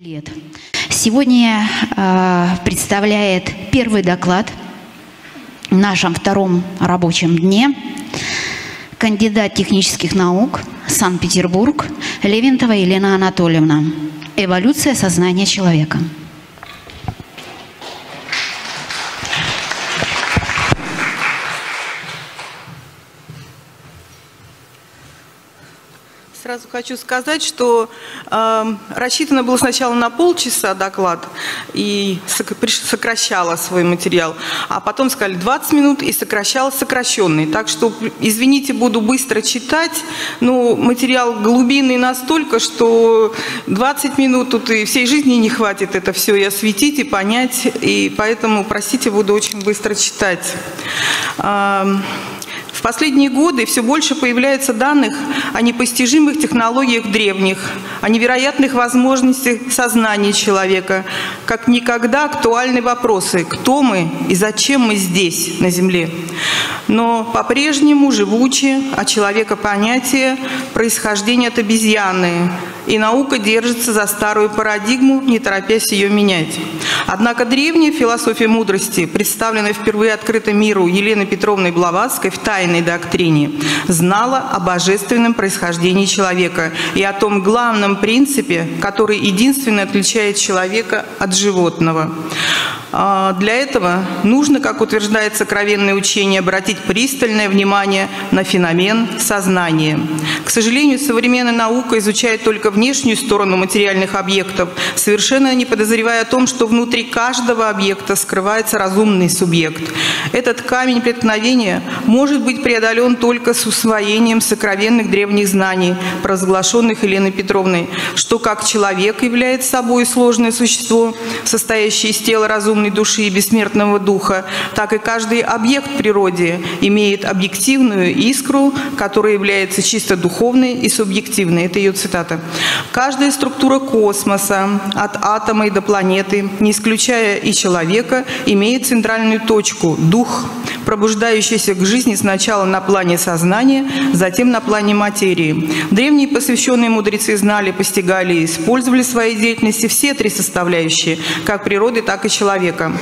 лет. Сегодня э, представляет первый доклад в нашем втором рабочем дне кандидат технических наук Санкт-Петербург Левинтова Елена Анатольевна. Эволюция сознания человека. Хочу сказать, что э, рассчитано было сначала на полчаса доклад и сокращала свой материал, а потом сказали 20 минут и сокращала сокращенный. Так что, извините, буду быстро читать, но материал глубинный настолько, что 20 минут тут и всей жизни не хватит это все и осветить, и понять, и поэтому, простите, буду очень быстро читать. В последние годы все больше появляется данных о непостижимых технологиях древних, о невероятных возможностях сознания человека. Как никогда актуальны вопросы, кто мы и зачем мы здесь, на Земле. Но по-прежнему живучи от человека понятие происхождения от обезьяны, и наука держится за старую парадигму, не торопясь ее менять. Однако древняя философия мудрости, представленная впервые открыто миру Еленой Петровной Блаватской в тайной доктрине, знала о божественном происхождении человека и о том главном принципе, который единственно отличает человека от животного. А, для этого нужно, как утверждает сокровенное учение, обратить пристальное внимание на феномен сознания. К сожалению, современная наука изучает только внешнюю сторону материальных объектов, совершенно не подозревая о том, что внутри каждого объекта скрывается разумный субъект. Этот камень преткновения может быть преодолен только с усвоением сокровенных древних знаний, провозглашенных Еленой Петровной, что как человек является собой сложное существо, состоящее из тела разумного разумной души и бессмертного духа, так и каждый объект природе имеет объективную искру, которая является чисто духовной и субъективной. Это ее цитата. Каждая структура космоса, от атома и до планеты, не исключая и человека, имеет центральную точку – дух, пробуждающийся к жизни сначала на плане сознания, затем на плане материи. Древние посвященные мудрецы знали, постигали и использовали в своей деятельности все три составляющие, как природы, так и человека человека.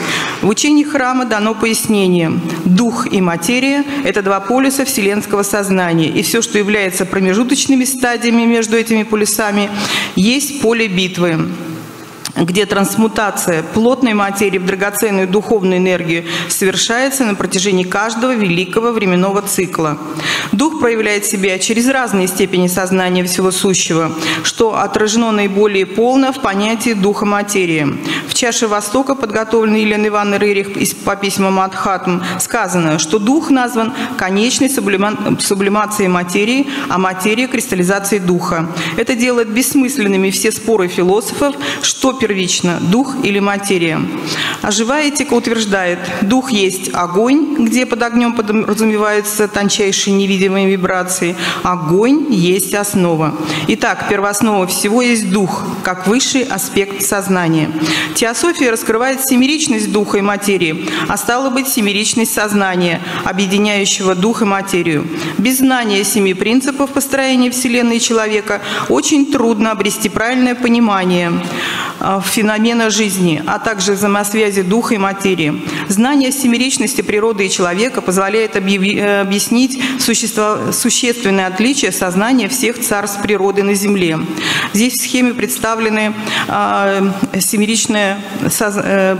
В учении храма дано пояснение. Дух и материя – это два полюса вселенского сознания. И все, что является промежуточными стадиями между этими полюсами, есть поле битвы где трансмутация плотной материи в драгоценную духовную энергию совершается на протяжении каждого великого временного цикла. Дух проявляет себя через разные степени сознания всего сущего, что отражено наиболее полно в понятии духа материи. В чаше Востока, подготовленной Еленой Ивановной Рерих по письмам Адхатм, сказано, что дух назван конечной сублимацией материи, а материя – кристаллизацией духа. Это делает бессмысленными все споры философов, что первично, дух или материя. А живая этика утверждает, дух есть огонь, где под огнем подразумеваются тончайшие невидимые вибрации. Огонь есть основа. Итак, первооснова всего есть дух, как высший аспект сознания. Теософия раскрывает семеричность духа и материи, а стало быть семеричность сознания, объединяющего дух и материю. Без знания семи принципов построения Вселенной и человека очень трудно обрести правильное понимание феномена жизни, а также взаимосвязи духа и материи. Знание семеричности природы и человека позволяет э, объяснить существенное отличие сознания всех царств природы на Земле. Здесь в схеме представлены э, семеричные, э,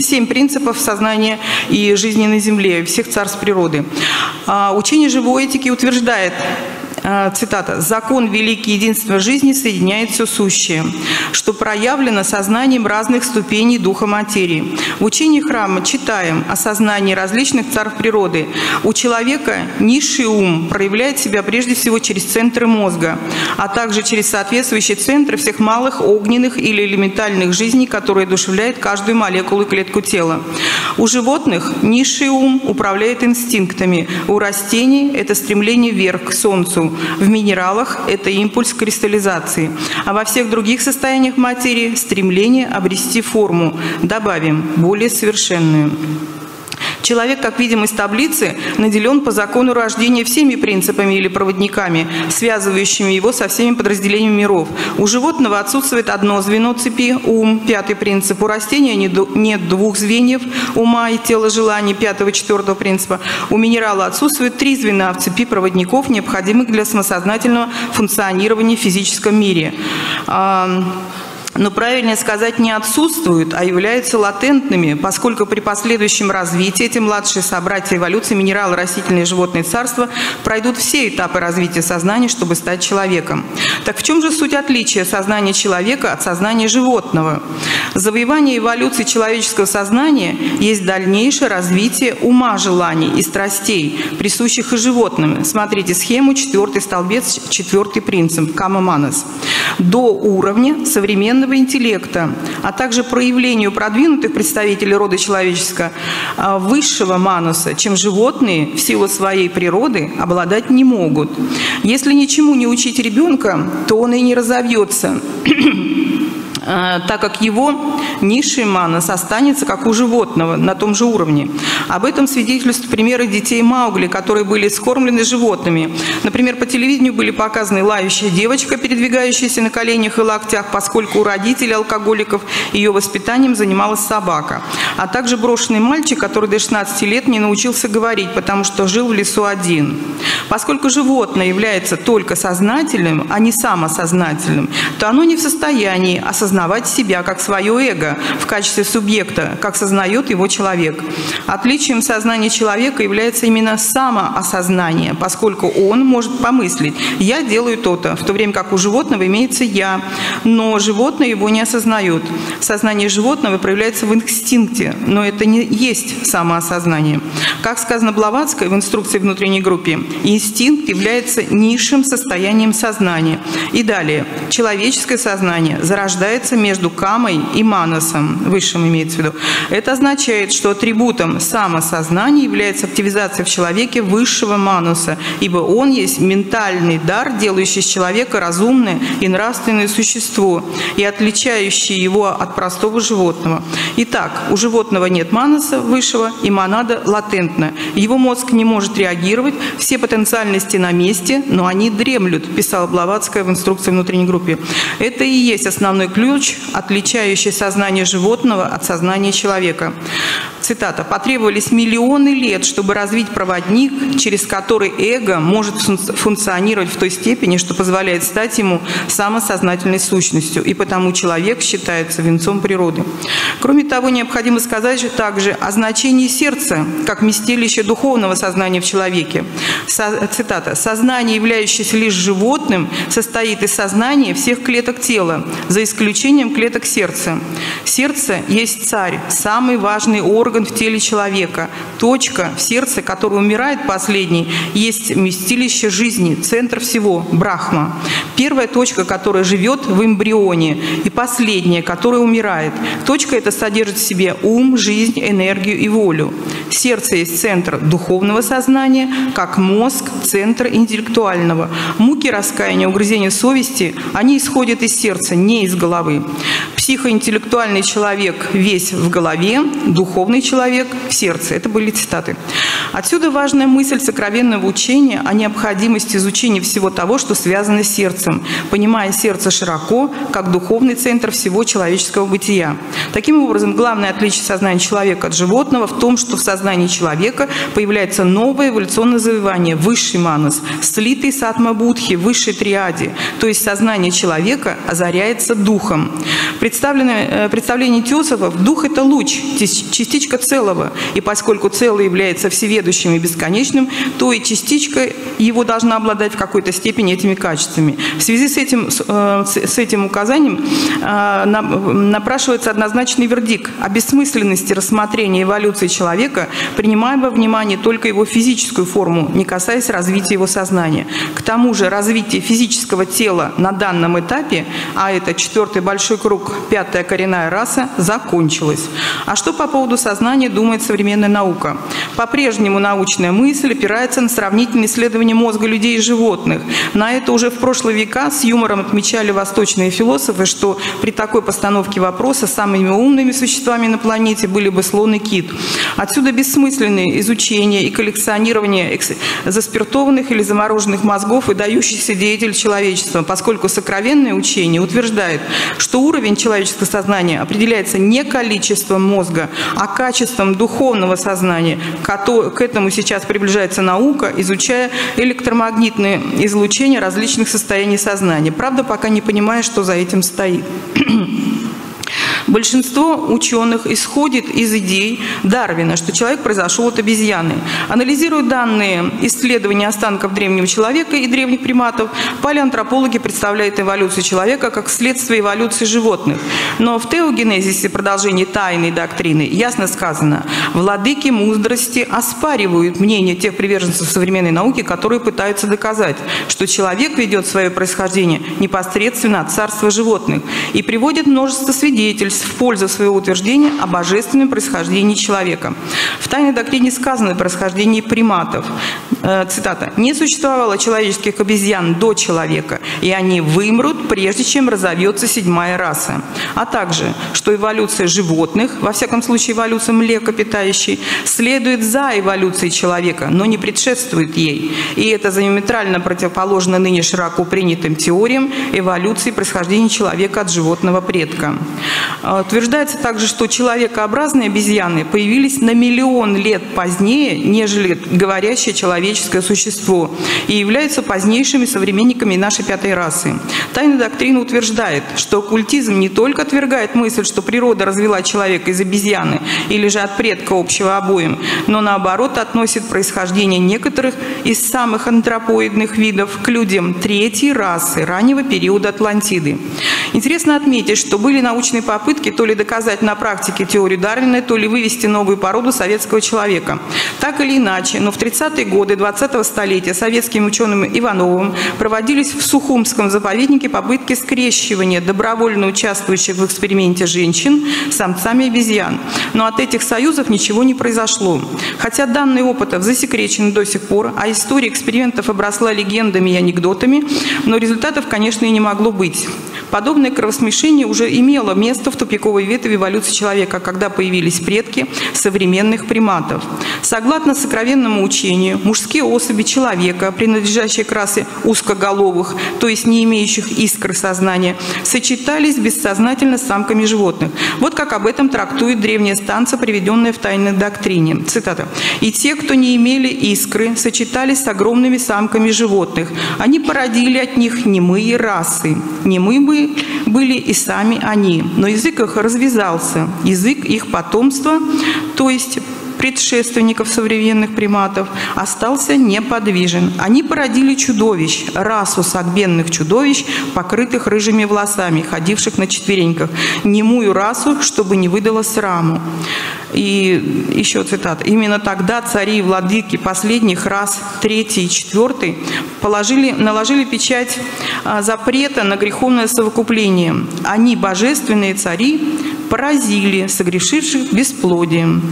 семь принципов сознания и жизни на Земле, всех царств природы. А учение живой этики утверждает, Э, цитата, «Закон великий единства жизни соединяет все сущее, что проявлено сознанием разных ступеней духа материи». В учении храма читаем о сознании различных царств природы. У человека низший ум проявляет себя прежде всего через центры мозга, а также через соответствующие центры всех малых огненных или элементальных жизней, которые одушевляют каждую молекулу и клетку тела. У животных низший ум управляет инстинктами, у растений это стремление вверх, к солнцу, в минералах это импульс кристаллизации, а во всех других состояниях материи стремление обрести форму, добавим, более совершенную. Человек, как видим из таблицы, наделен по закону рождения всеми принципами или проводниками, связывающими его со всеми подразделениями миров. У животного отсутствует одно звено цепи – ум, пятый принцип. У растения нет двух звеньев – ума и тела желаний, пятого, четвертого принципа. У минерала отсутствует три звена в цепи проводников, необходимых для самосознательного функционирования в физическом мире но правильнее сказать не отсутствуют, а являются латентными, поскольку при последующем развитии эти младшие собратья эволюции минералы, растительные и животные царства пройдут все этапы развития сознания, чтобы стать человеком. Так в чем же суть отличия сознания человека от сознания животного? Завоевание эволюции человеческого сознания есть дальнейшее развитие ума желаний и страстей, присущих и животным. Смотрите схему, четвертый столбец, четвертый принцип, камаманас. До уровня современного искусственного интеллекта, а также проявлению продвинутых представителей рода человеческого а, высшего мануса, чем животные в силу своей природы обладать не могут. Если ничему не учить ребенка, то он и не разовьется. Э, так как его низший манас останется, как у животного, на том же уровне. Об этом свидетельствуют примеры детей Маугли, которые были скормлены животными. Например, по телевидению были показаны лающая девочка, передвигающаяся на коленях и локтях, поскольку у родителей алкоголиков ее воспитанием занималась собака. А также брошенный мальчик, который до 16 лет не научился говорить, потому что жил в лесу один. Поскольку животное является только сознательным, а не самосознательным, то оно не в состоянии осознать осознавать себя как свое эго в качестве субъекта, как сознает его человек. Отличием сознания человека является именно самоосознание, поскольку он может помыслить «я делаю то-то», в то время как у животного имеется «я», но животное его не осознает. Сознание животного проявляется в инстинкте, но это не есть самоосознание. Как сказано Блаватской в инструкции внутренней группе, инстинкт является низшим состоянием сознания. И далее, человеческое сознание зарождается находится между камой и манасом, высшим имеется в виду. Это означает, что атрибутом самосознания является активизация в человеке высшего мануса, ибо он есть ментальный дар, делающий из человека разумное и нравственное существо и отличающий его от простого животного. Итак, у животного нет мануса высшего, и монада латентна. Его мозг не может реагировать, все потенциальности на месте, но они дремлют, писала Блаватская в инструкции внутренней группе. Это и есть основной ключ ключ, отличающий сознание животного от сознания человека. Цитата. «Потребовались миллионы лет, чтобы развить проводник, через который эго может функционировать в той степени, что позволяет стать ему самосознательной сущностью, и потому человек считается венцом природы». Кроме того, необходимо сказать также о значении сердца, как местилище духовного сознания в человеке. Цитата. «Сознание, являющееся лишь животным, состоит из сознания всех клеток тела, за исключением клеток сердца. Сердце есть царь, самый важный орган в теле человека. Точка в сердце, которая умирает последней, есть вместилище жизни, центр всего, брахма. Первая точка, которая живет в эмбрионе, и последняя, которая умирает. Точка эта содержит в себе ум, жизнь, энергию и волю. Сердце есть центр духовного сознания, как мозг – центр интеллектуального. Муки раскаяния, угрызения совести, они исходят из сердца, не из головы. Психоинтеллектуальный человек весь в голове, духовный человек в сердце. Это были цитаты. Отсюда важная мысль сокровенного учения о необходимости изучения всего того, что связано с сердцем, понимая сердце широко, как духовный центр всего человеческого бытия. Таким образом, главное отличие сознания человека от животного в том, что в сознании человека появляется новое эволюционное завоевание, высший манус, слитый с атмабудхи, высшей триаде, то есть сознание человека озаряется духом. Э, представление теософов – дух – это луч, частичка целого. И поскольку целое является всеведущим и бесконечным, то и частичка его должна обладать в какой-то степени этими качествами. В связи с этим, с э, этим указанием э, напрашивается однозначный вердикт о бессмысленности рассмотрения эволюции человека, принимая во внимание только его физическую форму, не касаясь развития его сознания. К тому же развитие физического тела на данном этапе, а это четвертый большой круг, пятая коренная раса, закончилась. А что по поводу сознания думает современная наука. По-прежнему научная мысль опирается на сравнительные исследования мозга людей и животных. На это уже в прошлые века с юмором отмечали восточные философы, что при такой постановке вопроса самыми умными существами на планете были бы слон и кит. Отсюда бессмысленные изучения и коллекционирование заспиртованных или замороженных мозгов и дающийся деятель человечества, поскольку сокровенное учение утверждает, что уровень человеческого сознания определяется не количеством мозга, а качеством духовного сознания. К этому сейчас приближается наука, изучая электромагнитные излучения различных состояний сознания. Правда, пока не понимая, что за этим стоит. Большинство ученых исходит из идей Дарвина, что человек произошел от обезьяны. Анализируя данные исследования останков древнего человека и древних приматов, палеантропологи представляют эволюцию человека как следствие эволюции животных. Но в теогенезисе продолжении тайной доктрины ясно сказано, владыки мудрости оспаривают мнение тех приверженцев современной науки, которые пытаются доказать, что человек ведет свое происхождение непосредственно от царства животных и приводит множество свидетельств в пользу своего утверждения о божественном происхождении человека. В тайной доктрине сказано о происхождении приматов. Э, цитата. «Не существовало человеческих обезьян до человека, и они вымрут, прежде чем разовьется седьмая раса». А также, что эволюция животных, во всяком случае эволюция млекопитающей, следует за эволюцией человека, но не предшествует ей. И это диаметрально противоположно ныне широко принятым теориям эволюции происхождения человека от животного предка. А, утверждается также, что человекообразные обезьяны появились на миллион лет позднее, нежели говорящее человеческое существо, и являются позднейшими современниками нашей пятой расы. Тайная доктрина утверждает, что оккультизм не только отвергает мысль, что природа развела человека из обезьяны или же от предка общего обоим, но наоборот относит происхождение некоторых из самых антропоидных видов к людям третьей расы раннего периода Атлантиды. Интересно отметить, что были научные попытки попытки то ли доказать на практике теорию Дарвина, то ли вывести новую породу советского человека. Так или иначе, но в 30-е годы 20-го столетия советским ученым Ивановым проводились в Сухумском заповеднике попытки скрещивания добровольно участвующих в эксперименте женщин с самцами обезьян. Но от этих союзов ничего не произошло. Хотя данные опыта засекречены до сих пор, а история экспериментов обросла легендами и анекдотами, но результатов, конечно, и не могло быть. Подобное кровосмешение уже имело место в тупиковой ветви эволюции человека, когда появились предки современных приматов. Согласно сокровенному учению, мужские особи человека, принадлежащие к расе узкоголовых, то есть не имеющих искры сознания, сочетались бессознательно с самками животных. Вот как об этом трактует древняя станция, приведенная в тайной доктрине. Цитата. «И те, кто не имели искры, сочетались с огромными самками животных. Они породили от них немые расы. Немые были и сами они. Но язык их развязался, язык их потомства, то есть предшественников современных приматов, остался неподвижен. Они породили чудовищ, расу сагбенных чудовищ, покрытых рыжими волосами, ходивших на четвереньках, немую расу, чтобы не выдала сраму. И еще цитата. «Именно тогда цари и владыки последних рас, третий и четвертый, положили, наложили печать а, запрета на греховное совокупление. Они, божественные цари, поразили согрешивших бесплодием.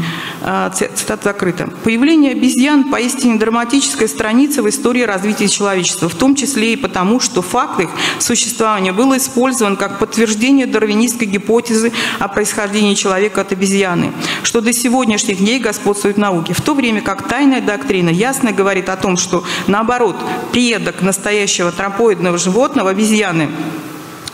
А, цитата закрыта. Появление обезьян поистине драматическая страница в истории развития человечества, в том числе и потому, что факт их существования был использован как подтверждение дарвинистской гипотезы о происхождении человека от обезьяны, что до сегодняшних дней господствует в науке, в то время как тайная доктрина ясно говорит о том, что наоборот, предок настоящего тропоидного животного, обезьяны,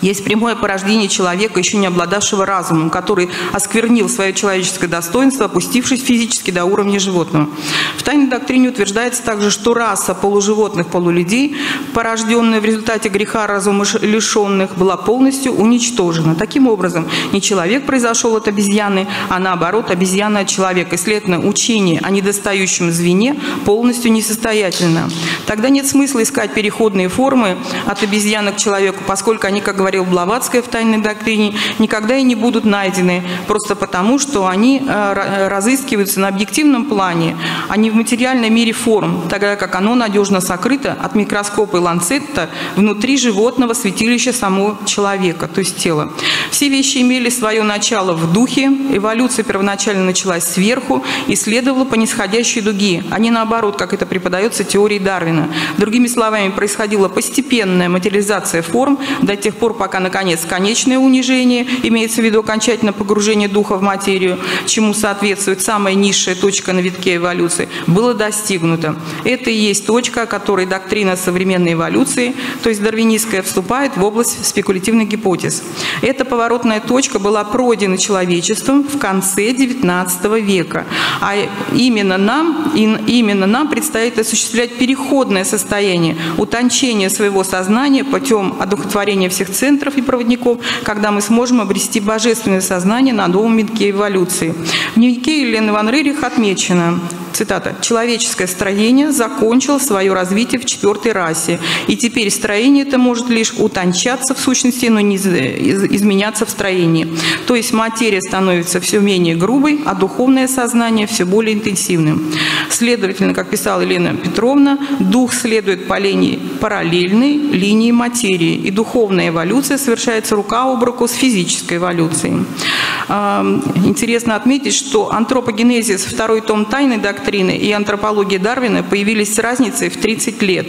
есть прямое порождение человека, еще не обладавшего разумом, который осквернил свое человеческое достоинство, опустившись физически до уровня животного. В тайной доктрине утверждается также, что раса полуживотных, полулюдей, порожденная в результате греха разума лишенных, была полностью уничтожена. Таким образом, не человек произошел от обезьяны, а наоборот, обезьяна от человека. И, следовательно, учение о недостающем звене полностью несостоятельно. Тогда нет смысла искать переходные формы от обезьяны к человеку, поскольку они, как говорится, говорил Блаватская в «Тайной доктрине», никогда и не будут найдены, просто потому, что они э, разыскиваются на объективном плане, а не в материальной мире форм, тогда как оно надежно сокрыто от микроскопа и ланцета внутри животного святилища самого человека, то есть тела. Все вещи имели свое начало в духе, эволюция первоначально началась сверху и следовала по нисходящей дуге, а не наоборот, как это преподается теорией Дарвина. Другими словами, происходила постепенная материализация форм до тех пор, пока, наконец, конечное унижение, имеется в виду окончательное погружение духа в материю, чему соответствует самая низшая точка на витке эволюции, было достигнуто. Это и есть точка, о которой доктрина современной эволюции, то есть дарвинистская, вступает в область спекулятивных гипотез. Эта поворотная точка была пройдена человечеством в конце XIX века, а именно нам, именно нам предстоит осуществлять переходное состояние, утончение своего сознания путем одухотворения всех центров и проводников, когда мы сможем обрести божественное сознание на новом витке эволюции. В дневнике Елены Ван Рерих отмечено, цитата, «Человеческое строение закончило свое развитие в четвертой расе, и теперь строение это может лишь утончаться в сущности, но не изменяться в строении. То есть материя становится все менее грубой, а духовное сознание все более интенсивным. Следовательно, как писала Елена Петровна, дух следует по линии параллельной линии материи, и духовная эволюция совершается рука об руку с физической эволюцией. Интересно отметить, что антропогенезис, второй том тайной доктрины и антропология Дарвина появились с разницей в 30 лет.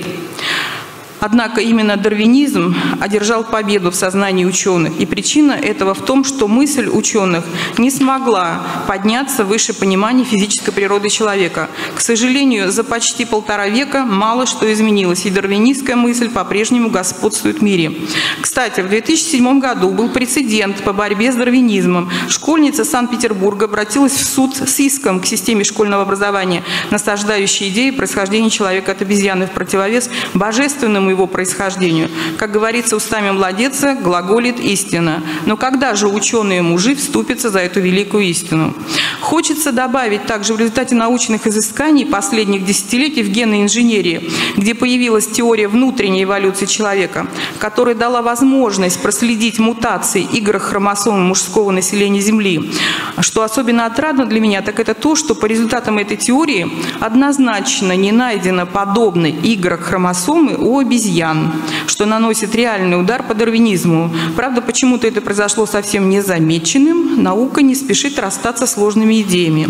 Однако именно дарвинизм одержал победу в сознании ученых. И причина этого в том, что мысль ученых не смогла подняться выше понимания физической природы человека. К сожалению, за почти полтора века мало что изменилось, и дарвинистская мысль по-прежнему господствует в мире. Кстати, в 2007 году был прецедент по борьбе с дарвинизмом. Школьница Санкт-Петербурга обратилась в суд с иском к системе школьного образования, насаждающей идеи происхождения человека от обезьяны в противовес божественному его происхождению. Как говорится устами младенца, глаголит истина. Но когда же ученые-мужи вступятся за эту великую истину? Хочется добавить также в результате научных изысканий последних десятилетий в генной инженерии, где появилась теория внутренней эволюции человека, которая дала возможность проследить мутации играх хромосом мужского населения Земли. Что особенно отрадно для меня, так это то, что по результатам этой теории однозначно не найдено подобной играх хромосомы у обезьян обезьян, что наносит реальный удар по дарвинизму. Правда, почему-то это произошло совсем незамеченным, наука не спешит расстаться сложными идеями.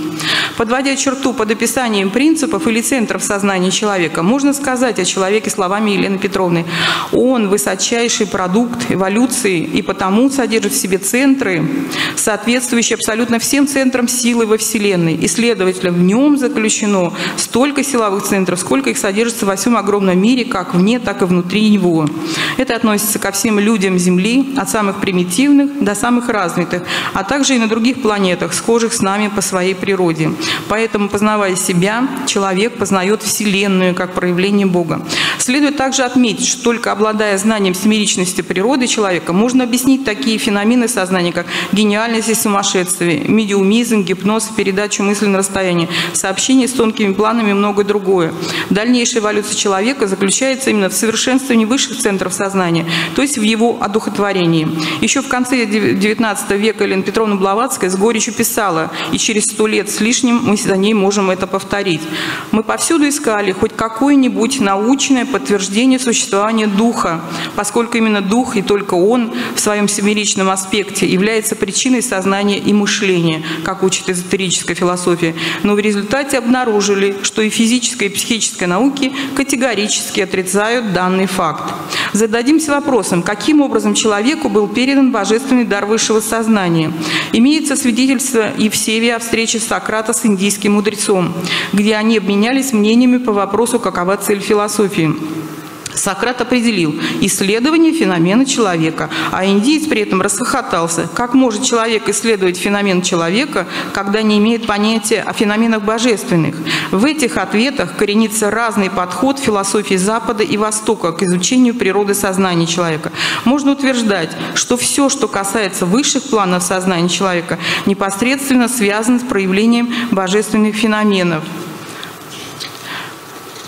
Подводя черту под описанием принципов или центров сознания человека, можно сказать о человеке словами Елены Петровны. Он высочайший продукт эволюции и потому содержит в себе центры, соответствующие абсолютно всем центрам силы во Вселенной. И, следовательно, в нем заключено столько силовых центров, сколько их содержится во всем огромном мире, как вне, так и внутри него. Это относится ко всем людям Земли, от самых примитивных до самых развитых, а также и на других планетах, схожих с нами по своей природе. Поэтому, познавая себя, человек познает Вселенную как проявление Бога. Следует также отметить, что только обладая знанием семеричности природы человека, можно объяснить такие феномены сознания, как гениальность и сумасшествие, медиумизм, гипноз, передачу мысли на расстояние, сообщение с тонкими планами и многое другое. Дальнейшая эволюция человека заключается именно в совершенствовании высших центров сознания, то есть в его одухотворении. Еще в конце XIX века Елена Петровна Блаватская с горечью писала, и через сто лет с лишним мы за ней можем это повторить. Мы повсюду искали хоть какое-нибудь научное подтверждение существования духа, поскольку именно дух и только он в своем семеричном аспекте является причиной сознания и мышления, как учит эзотерическая философия. Но в результате обнаружили, что и физическая, и психическая науки категорически отрицают данный факт. Зададимся вопросом, каким образом человеку был передан божественный дар высшего сознания. Имеется свидетельство Евсевия о встрече Сократа с индийским мудрецом, где они обменялись мнениями по вопросу, какова цель философии. Сократ определил исследование феномена человека, а индиец при этом расхохотался. Как может человек исследовать феномен человека, когда не имеет понятия о феноменах божественных? В этих ответах коренится разный подход философии Запада и Востока к изучению природы сознания человека. Можно утверждать, что все, что касается высших планов сознания человека, непосредственно связано с проявлением божественных феноменов.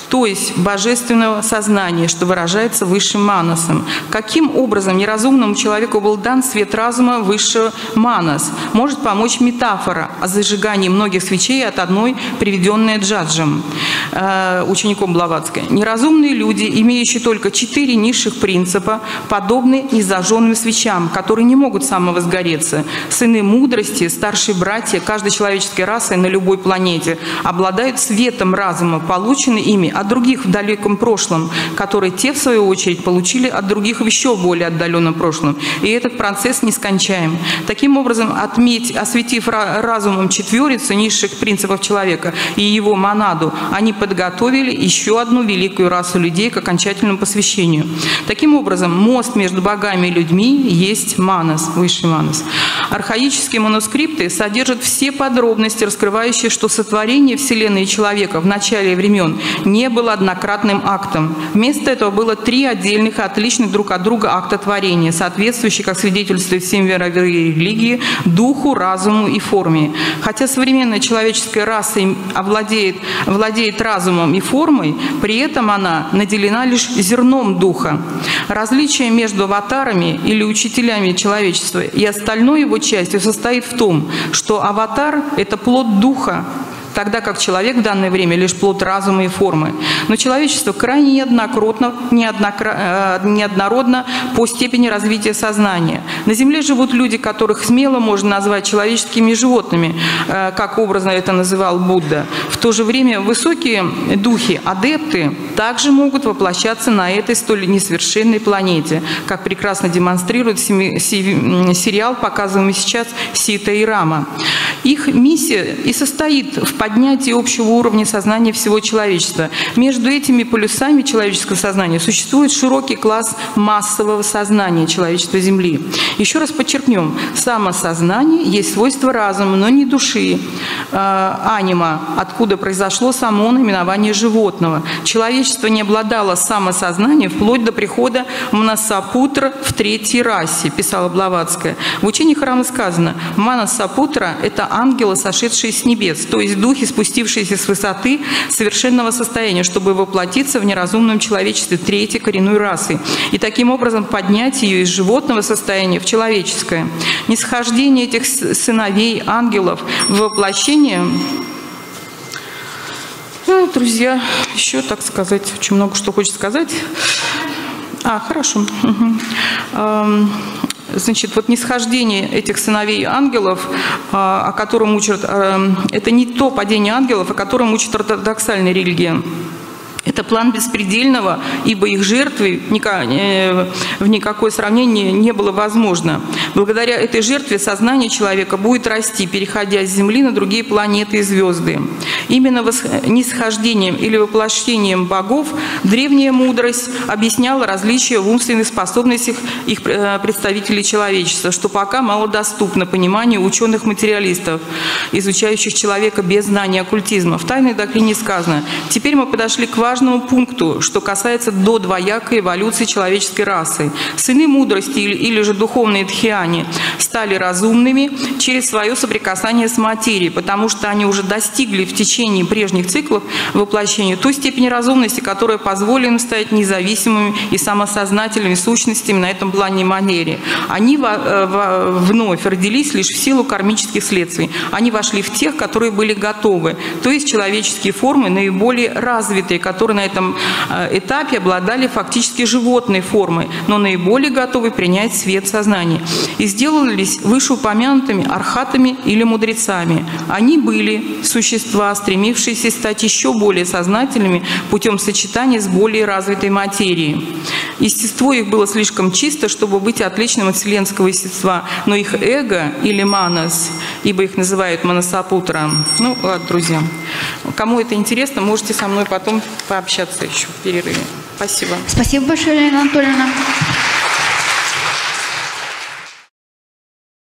То есть божественного сознания, что выражается высшим манасом. Каким образом неразумному человеку был дан свет разума высшего манас? Может помочь метафора о зажигании многих свечей от одной, приведенная Джаджем, э, учеником Блаватской. Неразумные люди, имеющие только четыре низших принципа, подобны незажженным свечам, которые не могут самовозгореться. Сыны мудрости, старшие братья каждой человеческой расы на любой планете обладают светом разума, полученный ими от других в далеком прошлом, которые те, в свою очередь, получили от других в еще более отдаленном прошлом. И этот процесс нескончаем. Таким образом, отметь, осветив разумом четверицу низших принципов человека и его монаду, они подготовили еще одну великую расу людей к окончательному посвящению. Таким образом, мост между богами и людьми есть манас, высший манас. Архаические манускрипты содержат все подробности, раскрывающие, что сотворение Вселенной и человека в начале времен не было однократным актом. Вместо этого было три отдельных и отличных друг от друга акта творения, соответствующие, как свидетельствует всем мировые религии, духу, разуму и форме. Хотя современная человеческая раса овладеет, владеет разумом и формой, при этом она наделена лишь зерном духа. Различие между аватарами или учителями человечества и остальной его частью состоит в том, что аватар – это плод духа, тогда как человек в данное время лишь плод разума и формы. Но человечество крайне неоднократно, неоднокра... Э, неоднородно по степени развития сознания. На Земле живут люди, которых смело можно назвать человеческими животными, э, как образно это называл Будда. В то же время высокие духи, адепты, также могут воплощаться на этой столь несовершенной планете, как прекрасно демонстрирует сериал, показываемый сейчас Сита и Рама. Их миссия и состоит в поднятие общего уровня сознания всего человечества. Между этими полюсами человеческого сознания существует широкий класс массового сознания человечества Земли. Еще раз подчеркнем, самосознание есть свойство разума, но не души, э, анима, откуда произошло само наименование животного. Человечество не обладало самосознанием вплоть до прихода Манасапутра в третьей расе, писала Блаватская. В учении храма сказано, Манасапутра – это ангелы, сошедшие с небес, то есть дух духи, спустившиеся с высоты совершенного состояния, чтобы воплотиться в неразумном человечестве третьей коренной расы, и таким образом поднять ее из животного состояния в человеческое. Нисхождение этих сыновей, ангелов, в воплощение ну, друзья, еще, так сказать, очень много что хочет сказать. А, хорошо. Значит, вот нисхождение этих сыновей ангелов, а, о котором учат, а, это не то падение ангелов, о котором учат ортодоксальная религия. Это план беспредельного, ибо их жертвы э, в никакое сравнение не было возможно. Благодаря этой жертве сознание человека будет расти, переходя с Земли на другие планеты и звезды. Именно нисхождением или воплощением богов древняя мудрость объясняла различия в умственных способностях их э, представителей человечества, что пока малодоступно пониманию ученых-материалистов, изучающих человека без знания оккультизма. В тайной доктрине сказано, теперь мы подошли к важному важному пункту, что касается до двоякой эволюции человеческой расы. Сыны мудрости или, же духовные дхиане стали разумными через свое соприкасание с материей, потому что они уже достигли в течение прежних циклов воплощения той степени разумности, которая позволила им стать независимыми и самосознательными сущностями на этом плане манере. Они э, вновь родились лишь в силу кармических следствий. Они вошли в тех, которые были готовы, то есть человеческие формы наиболее развитые, которые которые на этом э, этапе обладали фактически животной формой, но наиболее готовы принять свет сознания. И сделались вышеупомянутыми архатами или мудрецами. Они были существа, стремившиеся стать еще более сознательными путем сочетания с более развитой материей. Естество их было слишком чисто, чтобы быть отличным от вселенского естества, но их эго или манас, ибо их называют манасапутра. Ну, ладно, друзья. Кому это интересно, можете со мной потом пообщаться еще в перерыве. Спасибо. Спасибо большое, Елена Анатольевна.